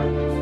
Bye.